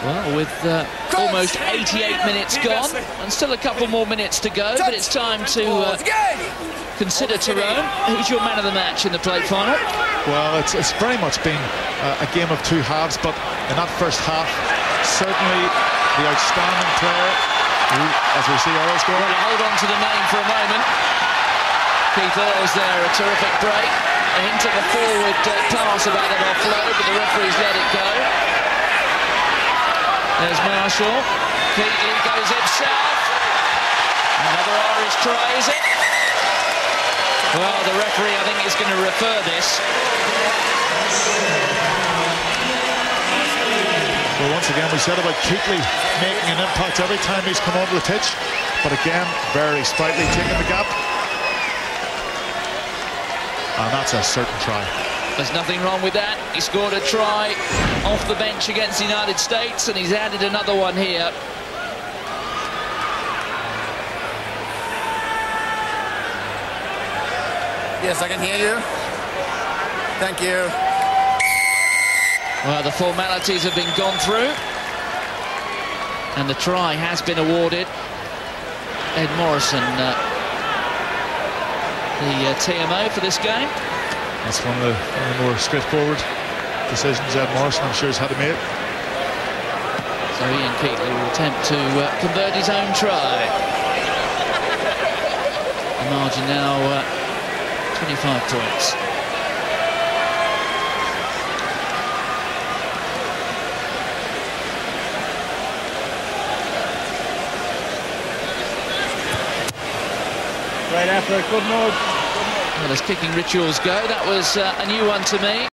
Well, with uh, almost 88 minutes gone, and still a couple more minutes to go, but it's time to uh, consider Tyrone. Who's your man of the match in the plate final? Well, it's, it's very much been uh, a game of two halves, but in that first half, certainly the outstanding player, who, as we see Earls go. Well, hold on to the name for a moment. Keith Earls there, a terrific break. A hint of a forward uh, pass about an offload, but the referee's let it go. There's Marshall. Keatley goes himself. Another Irish try, is it? Well, the referee, I think, is going to refer this. Well, once again, we said about Keatley making an impact every time he's come onto the pitch. But again, very sprightly, taking the gap. And that's a certain try. There's nothing wrong with that. He scored a try off the bench against the United States, and he's added another one here. Yes, I can hear you. Thank you. Well, the formalities have been gone through. And the try has been awarded. Ed Morrison, uh, the uh, TMO for this game. That's one of, the, one of the more straightforward decisions Ed Morrison, I'm sure, has had to make. So Ian Keatley will attempt to uh, convert his own try. The margin now uh, 25 points. Great effort, good move. Well, as kicking rituals go, that was uh, a new one to me.